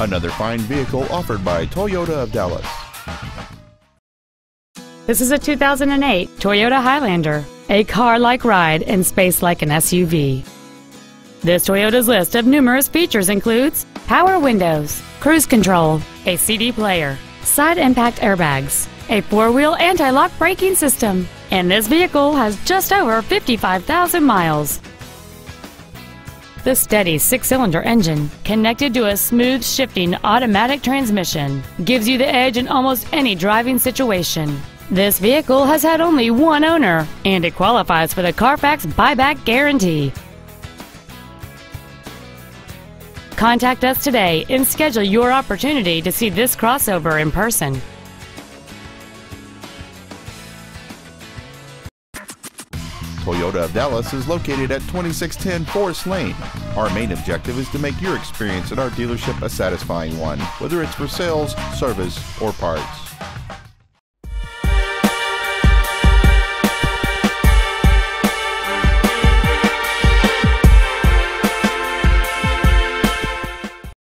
Another fine vehicle offered by Toyota of Dallas. This is a 2008 Toyota Highlander, a car-like ride and space like an SUV. This Toyota's list of numerous features includes power windows, cruise control, a CD player, side impact airbags, a four-wheel anti-lock braking system, and this vehicle has just over 55,000 miles. The steady six-cylinder engine, connected to a smooth shifting automatic transmission, gives you the edge in almost any driving situation. This vehicle has had only one owner, and it qualifies for the Carfax buyback guarantee. Contact us today and schedule your opportunity to see this crossover in person. Toyota of Dallas is located at 2610 Forest Lane. Our main objective is to make your experience at our dealership a satisfying one, whether it's for sales, service, or parts.